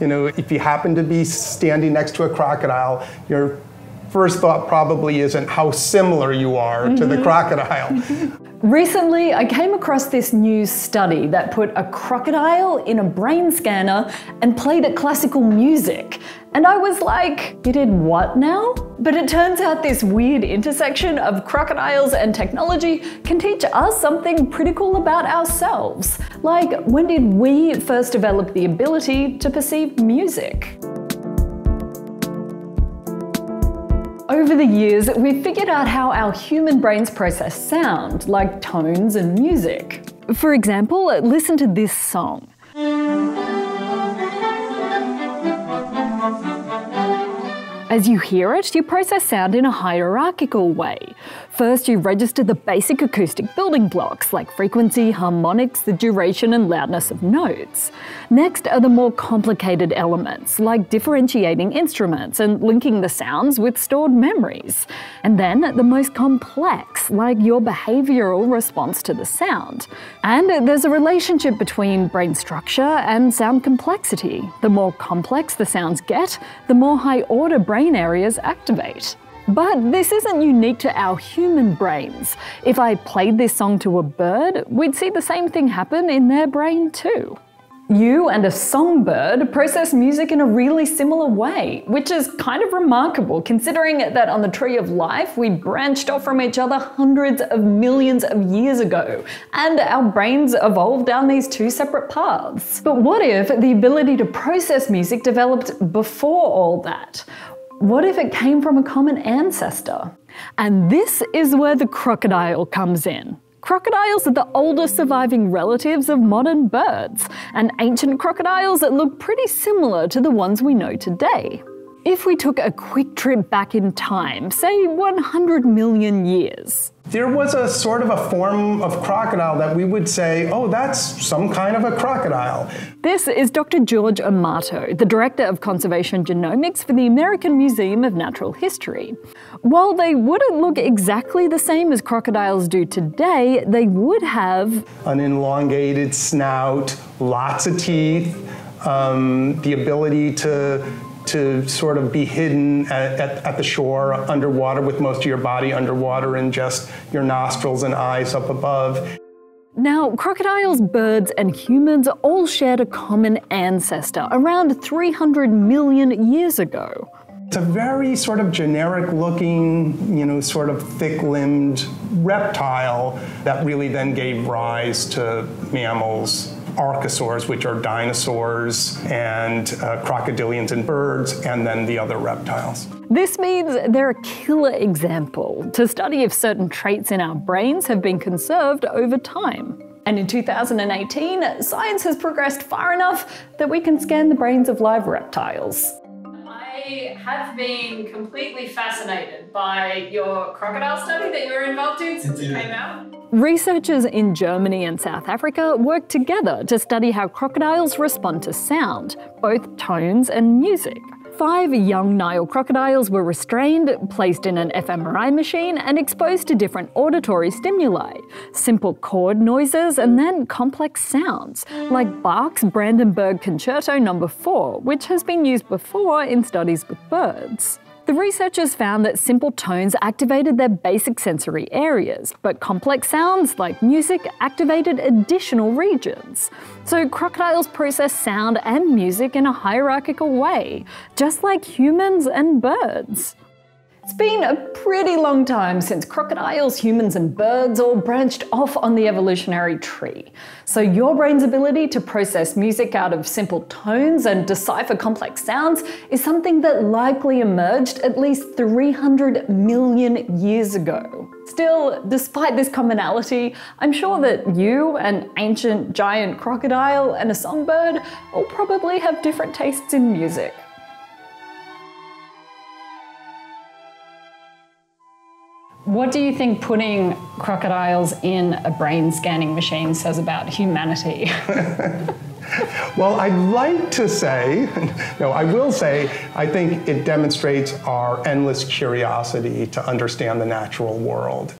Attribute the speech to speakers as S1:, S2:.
S1: You know, if you happen to be standing next to a crocodile, your first thought probably isn't how similar you are mm -hmm. to the mm-hmm. crocodile.
S2: Recently, I came across this new study that put a crocodile in a brain scanner and played it classical music. And I was like, you did what now? But it turns out this weird intersection of crocodiles and technology can teach us something pretty cool about ourselves. Like, when did we first develop the ability to perceive music? Over the years, we've figured out how our human brains process sound, like tones and music. For example, listen to this song. As you hear it, you process sound in a hierarchical way. First, you register the basic acoustic building blocks like frequency, harmonics, the duration and loudness of notes. Next are the more complicated elements, like differentiating instruments and linking the sounds with stored memories. And then the most complex, like your behavioural response to the sound. And there's a relationship between brain structure and sound complexity. The more complex the sounds get, the more high order brain areas activate. But this isn't unique to our human brains. If I played this song to a bird, we'd see the same thing happen in their brain too. You and a songbird process music in a really similar way, which is kind of remarkable considering that on the tree of life we branched off from each other hundreds of millions of years ago, and our brains evolved down these two separate paths. But what if the ability to process music developed before all that? What if it came from a common ancestor? And this is where the crocodile comes in. Crocodiles are the oldest surviving relatives of modern birds, and ancient crocodiles that look pretty similar to the ones we know today. If we took a quick trip back in time, say 100 million years,
S1: there was a sort of a form of crocodile that we would say, oh, that's some kind of a crocodile.
S2: This is Dr. George Amato, the Director of Conservation Genomics for the American Museum of Natural History. While they wouldn't look exactly the same as crocodiles do today, they would have
S1: an elongated snout, lots of teeth, um, the ability to to sort of be hidden at, at, at, the shore underwater with most of your body underwater and just your nostrils and eyes up above.
S2: Now, crocodiles, birds, and humans all shared a common ancestor around 300 million years ago.
S1: It's a very sort of generic looking, you know, sort of thick limbed reptile that really then gave rise to mammals archosaurs, which are dinosaurs, and uh, crocodilians and birds, and then the other reptiles.
S2: This means they're a killer example to study if certain traits in our brains have been conserved over time. And in 2018, science has progressed far enough that we can scan the brains of live reptiles.
S3: Have been completely fascinated by your crocodile study that you were involved in since it came out.
S2: Researchers in Germany and South Africa worked together to study how crocodiles respond to sound, both tones and music. Five young Nile crocodiles were restrained, placed in an fMRI machine, and exposed to different auditory stimuli simple chord noises and then complex sounds, like Bach's Brandenburg Concerto No. 4, which has been used before in studies with birds. The researchers found that simple tones activated their basic sensory areas, but complex sounds like music activated additional regions. So crocodiles process sound and music in a hierarchical way, just like humans and birds. It's been a pretty long time since crocodiles, humans, and birds all branched off on the evolutionary tree. So, your brain's ability to process music out of simple tones and decipher complex sounds is something that likely emerged at least 300 million years ago. Still, despite this commonality, I'm sure that you, an ancient giant crocodile, and a songbird all probably have different tastes in music. What do you think putting crocodiles in a brain scanning machine says about humanity?
S1: well, I'd like to say, no, I will say, I think it demonstrates our endless curiosity to understand the natural world.